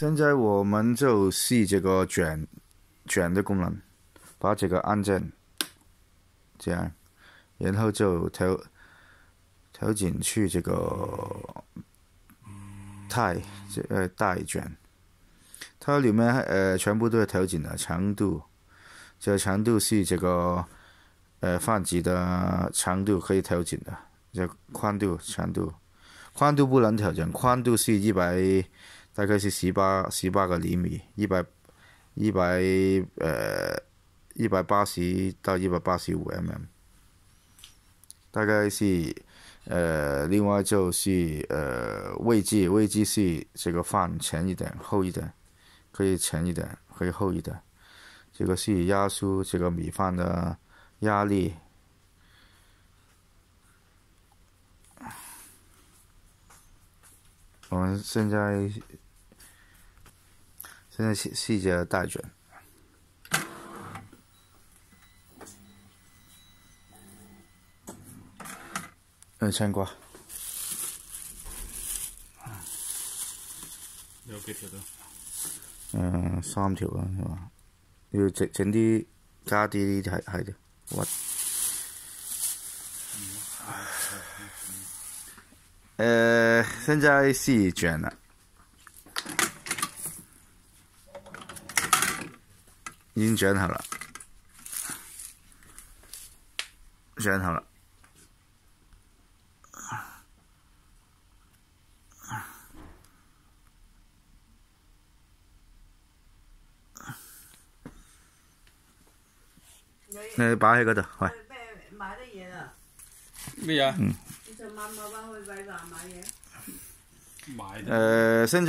现在我们就试这个卷卷的功能，把这个按键这样，然后就调调整去这个带这呃带卷，它里面呃全部都是调整的长度，这长度是这个呃放纸的长度可以调整的，这宽度长度宽度不能调整，宽度是一百。大概是十八十八个厘米，一百一百呃一百八十到一百八十五 mm，大概是呃另外就是呃位置位置是这个饭前一点后一点，可以前一点可以后一点，这个是压缩这个米饭的压力。我们现在现在细细节的带转，嗯，牵挂。有几条的？嗯，三条啊，是吧？要整整啲加啲，系系啫，我。呃，现在是卷了，已经卷好了，卷好啦。你把喺嗰度，咩嘢？上晚冇买诶，先